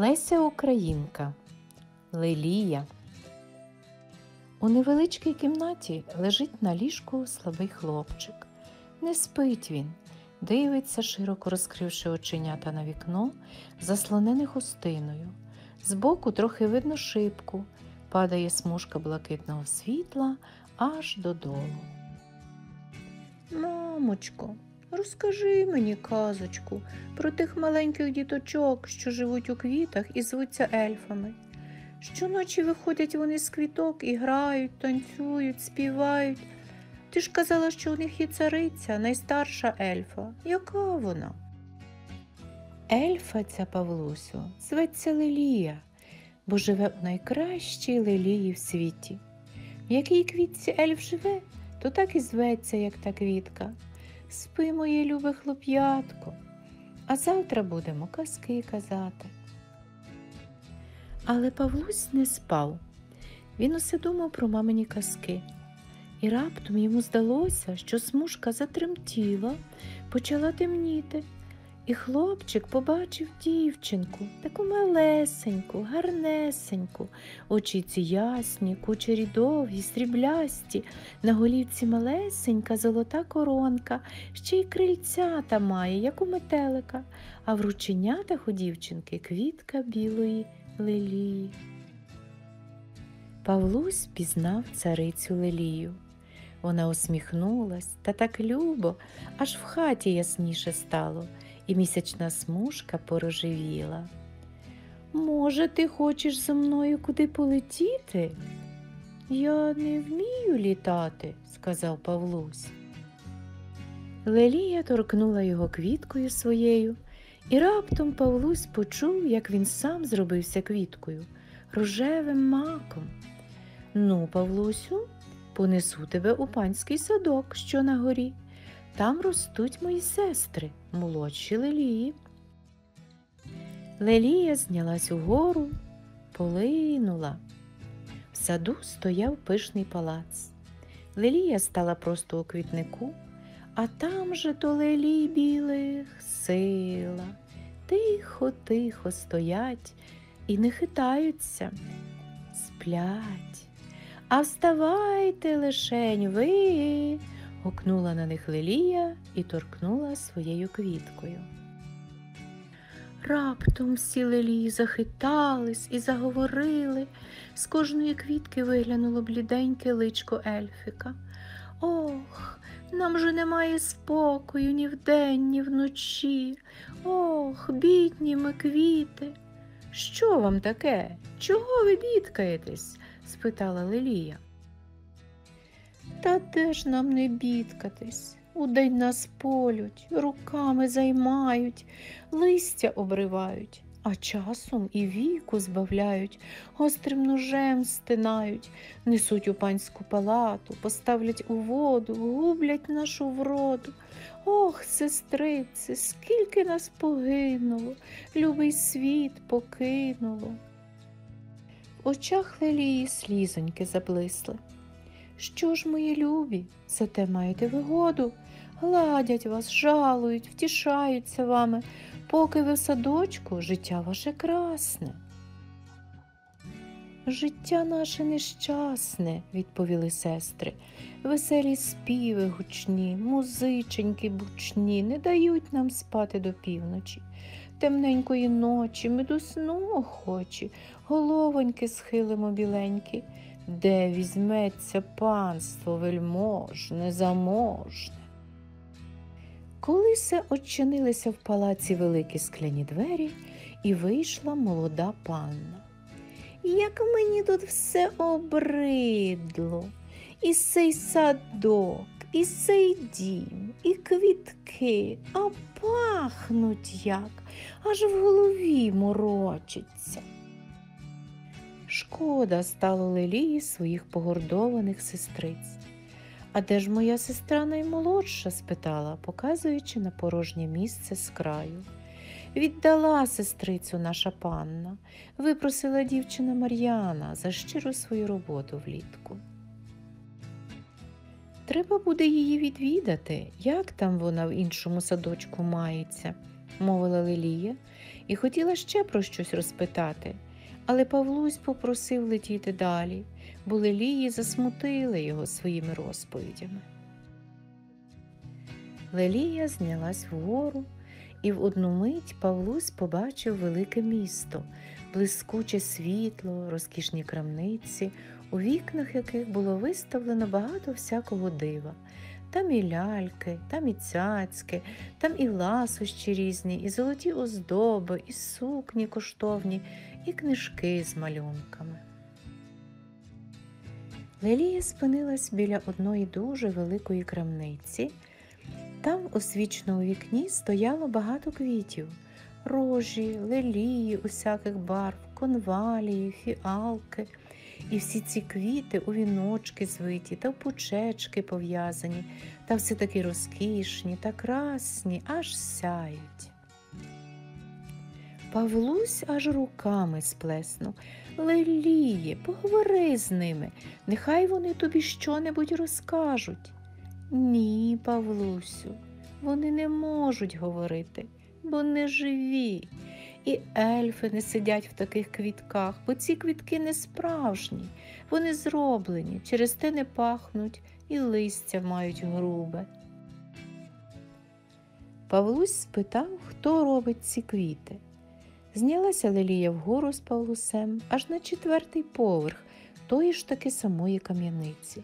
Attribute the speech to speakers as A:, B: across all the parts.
A: Леся Українка Лелія. У невеличкій кімнаті лежить на ліжку слабий хлопчик. Не спить він, дивиться, широко розкривши оченята на вікно, заслонене хустиною. Збоку трохи видно шибку, падає смужка блакитного світла аж додолу. Мамочко, розкажи мені казочку про тих маленьких діточок, що живуть у квітах і звуться ельфами. Щоночі виходять вони з квіток і грають, танцюють, співають. Ти ж казала, що у них є цариця, найстарша ельфа. Яка вона? Ельфа ця Павлусю зветься Лелія, бо живе у найкращій лелії в світі. В якій квітці ельф живе, то так і зветься, як та квітка. Спи, моє любе хлоп'ятко, а завтра будемо казки казати. Але Павлусь не спав. Він усе думав про мамині казки. І раптом йому здалося, що смужка затремтіла, почала темніти. І хлопчик побачив дівчинку, таку малесеньку, гарнесеньку, очіці ясні, кучері довгі, сріблясті, на голівці малесенька золота коронка, ще й крильцята має, як у метелика, а в рученятах у дівчинки квітка білої лелії. Павлусь пізнав царицю Лелію. Вона усміхнулась та так любо, аж в хаті ясніше стало, і місячна смужка порожевіла. Може, ти хочеш зо мною куди полетіти? Я не вмію літати, сказав Павлусь. Лелія торкнула його квіткою своєю, і раптом Павлусь почув, як він сам зробився квіткою, рожевим маком. Ну, Павлусю, понесу тебе у панський садок, що на горі. Там ростуть мої сестри, молодші лелії. Лелія знялась угору, полинула. В саду стояв пишний палац. Лелія стала просто у квітнику, а там же то лелій білих сила. Тихо, тихо стоять і не хитаються, сплять. А вставайте лишень ви, гукнула на них Лелія і торкнула своєю квіткою. Раптом всі лелії захитались і заговорили. З кожної квітки виглянуло бліденьке личко ельфіка. Ох, нам же немає спокою ні вдень, ні вночі. Ох, бідні ми квіти. Що вам таке? Чого ви бідкаєтесь? спитала Лелія. Та де ж нам не бідкатись? Удень нас полють, руками займають, листя обривають, а часом і віку збавляють, гострим ножем стинають, несуть у панську палату, поставлять у воду, гублять нашу вроду. Ох, сестрице, скільки нас погинуло, любий світ покинуло. В очах Лелії слізоньки заблисли. Що ж, мої любі, зате маєте вигоду, гладять вас, жалують, втішаються вами, поки ви в садочку життя ваше красне. Життя наше нещасне, відповіли сестри. Веселі співи гучні, музиченьки бучні, не дають нам спати до півночі. Темненької ночі ми до сну охочі, головоньки схилимо біленькі. Де візьметься панство вельможне, заможне? Коли се очинилися в палаці великі скляні двері, і вийшла молода панна. Як мені тут все обридло, і сей садок, і сей дім, і квітки, а пахнуть як, аж в голові морочиться. Шкода стало Лелії своїх погордованих сестриць. А де ж моя сестра наймолодша? спитала, показуючи на порожнє місце з краю. Віддала сестрицю наша панна, випросила дівчина Мар'яна за щиру свою роботу влітку. Треба буде її відвідати, як там вона в іншому садочку мається, мовила Лелія і хотіла ще про щось розпитати, але Павлусь попросив летіти далі, бо Лелії засмутили його своїми розповідями. Лелія знялась вгору, і в одну мить Павлусь побачив велике місто, блискуче світло, розкішні крамниці, у вікнах яких було виставлено багато всякого дива. Там і ляльки, там і цяцьки, там і ласощі різні, і золоті оздоби, і сукні коштовні, і книжки з малюнками. Лелія спинилась біля одної дуже великої крамниці. Там у свічному вікні стояло багато квітів рожі, лелії усяких барв, конвалії, фіалки. І всі ці квіти у віночки звиті та в пучечки пов'язані, та все таки розкішні та красні, аж сяють. Павлусь аж руками сплеснув. Леліє, поговори з ними, нехай вони тобі щонебудь розкажуть. Ні, Павлусю, вони не можуть говорити, бо не живі. І ельфи не сидять в таких квітках, бо ці квітки не справжні, вони зроблені, через те не пахнуть і листя мають грубе. Павлусь спитав, хто робить ці квіти. Знялася Лелія вгору з Павлусем аж на четвертий поверх тої ж таки самої кам'яниці.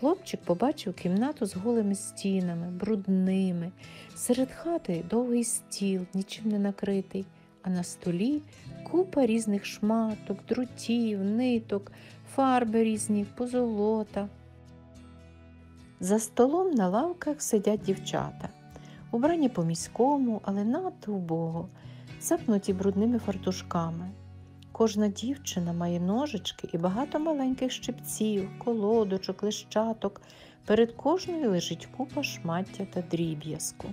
A: Хлопчик побачив кімнату з голими стінами, брудними, серед хати довгий стіл, нічим не накритий а на столі купа різних шматок, друтів, ниток, фарби різні, позолота. За столом на лавках сидять дівчата, убрані по міському, але надто убого, запнуті брудними фартушками. Кожна дівчина має ножички і багато маленьких щипців, колодочок, лищаток. Перед кожною лежить купа шмаття та дріб'язку.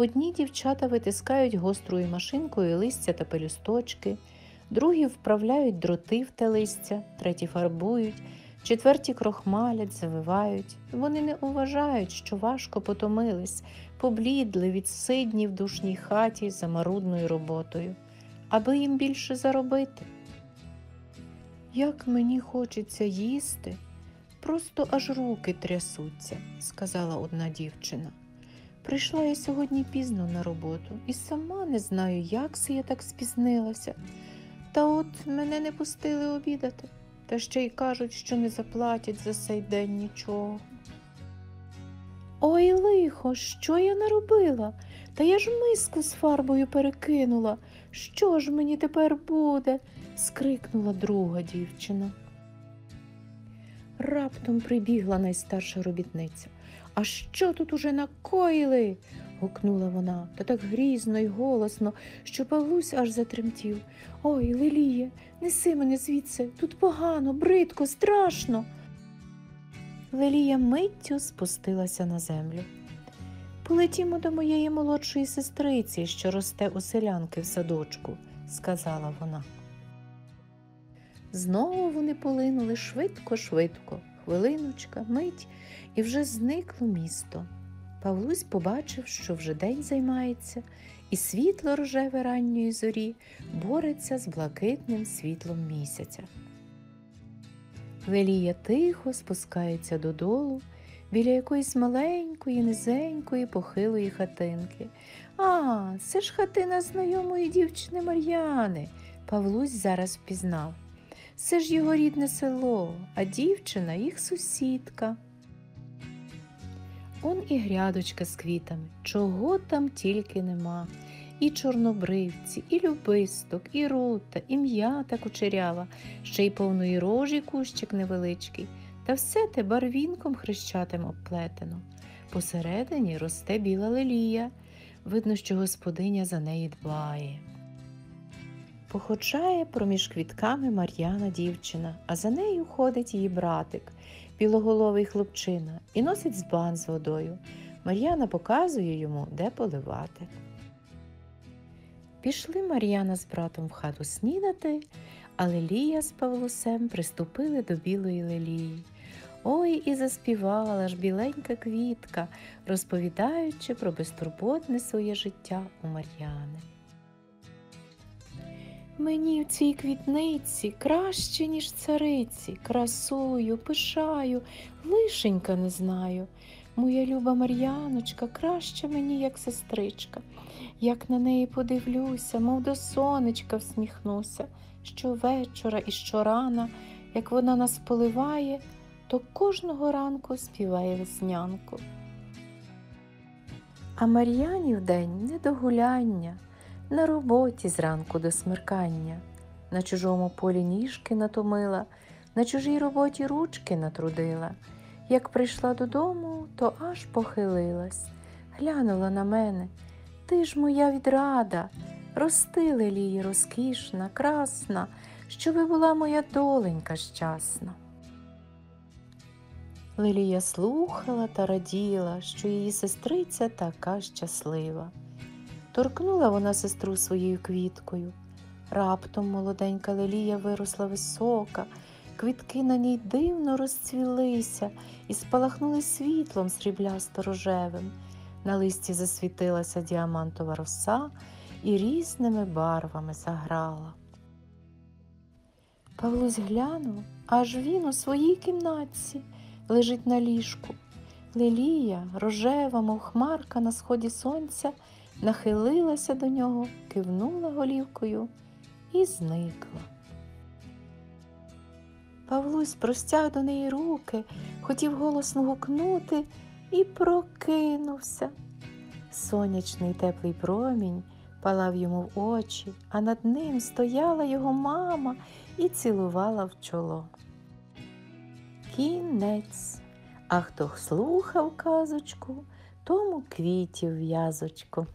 A: Одні дівчата витискають гострою машинкою листя та пелюсточки, другі вправляють дроти в те листя, треті фарбують, четверті крохмалять, завивають. Вони не уважають, що важко потомились, поблідли від сидні в душній хаті за марудною роботою, аби їм більше заробити. Як мені хочеться їсти, просто аж руки трясуться, сказала одна дівчина. Прийшла я сьогодні пізно на роботу і сама не знаю, як це я так спізнилася. Та от мене не пустили обідати, та ще й кажуть, що не заплатять за цей день нічого. Ой, лихо, що я наробила? Та я ж миску з фарбою перекинула. Що ж мені тепер буде? скрикнула друга дівчина. Раптом прибігла найстарша робітниця. А що тут уже накоїли? гукнула вона та так грізно й голосно, що Павлусь аж затремтів. Ой, Лиліє, неси мене звідси, тут погано, бридко, страшно. Лелія миттю спустилася на землю. Полетімо до моєї молодшої сестриці, що росте у селянки в садочку, сказала вона. Знову вони полинули швидко-швидко, хвилиночка, мить і вже зникло місто. Павлусь побачив, що вже день займається, і світло рожеве ранньої зорі бореться з блакитним світлом місяця. Велія тихо спускається додолу біля якоїсь маленької, низенької, похилої хатинки. А, це ж хатина знайомої дівчини Мар'яни. Павлусь зараз впізнав. Це ж його рідне село, а дівчина їх сусідка. Он і грядочка з квітами, чого там тільки нема. І чорнобривці, і любисток, і рута, і м'ята кучерява, ще й повної рожі кущик невеличкий, та все те барвінком хрещатим обплетено. Посередині росте біла лелія, видно, що господиня за неї дбає. Походжає проміж квітками Мар'яна дівчина, а за нею ходить її братик, білоголовий хлопчина, і носить збан з водою. Мар'яна показує йому, де поливати. Пішли Мар'яна з братом в хату снідати, а Лелія з Павлусем приступили до білої лелії. Ой і заспівала ж біленька квітка, розповідаючи про безтурботне своє життя у Мар'яни. Мені в цій квітниці краще, ніж цариці, красую, пишаю, лишенька не знаю. Моя люба Мар'яночка краще мені, як сестричка. Як на неї подивлюся, мов до сонечка всміхнуся. Щовечора і щорана, як вона нас поливає, то кожного ранку співає веснянку. А Мар'яні вдень не до гуляння, на роботі зранку до смеркання, на чужому полі ніжки натомила, на чужій роботі ручки натрудила. Як прийшла додому, то аж похилилась, глянула на мене. Ти ж моя відрада, рости, лелії, розкішна, красна, щоби була моя доленька щасна. Лилія слухала та раділа, що її сестриця така щаслива. Торкнула вона сестру своєю квіткою. Раптом молоденька Лилія виросла висока, квітки на ній дивно розцвілися і спалахнули світлом сріблясто рожевим. На листі засвітилася діамантова роса і різними барвами заграла. Павлусь глянув, аж він у своїй кімнатці лежить на ліжку. Лилія, рожева, мов хмарка на сході сонця, нахилилася до нього, кивнула голівкою і зникла. Павлусь простяг до неї руки, хотів голосно гукнути і прокинувся. Сонячний теплий промінь палав йому в очі, а над ним стояла його мама і цілувала в чоло. Кінець. А хто слухав казочку, тому квітів в'язочку.